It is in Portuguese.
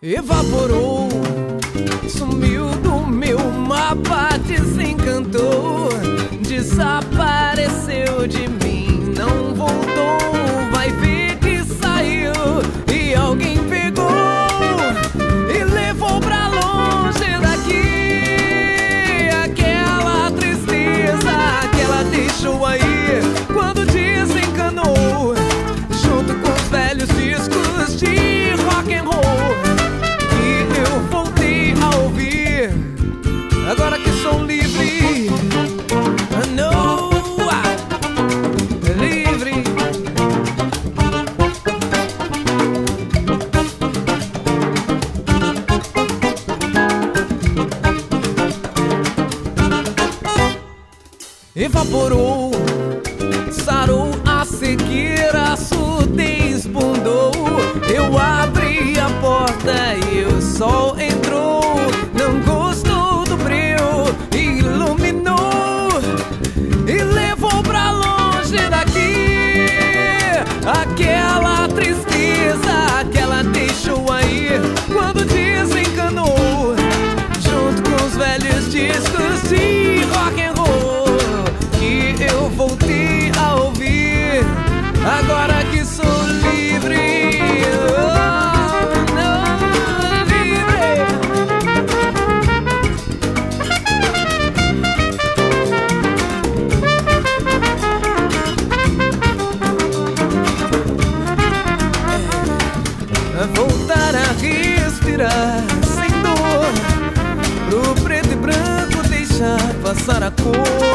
Evaporou, sumiu evaporou, sarou a cegueira sua. passar a cor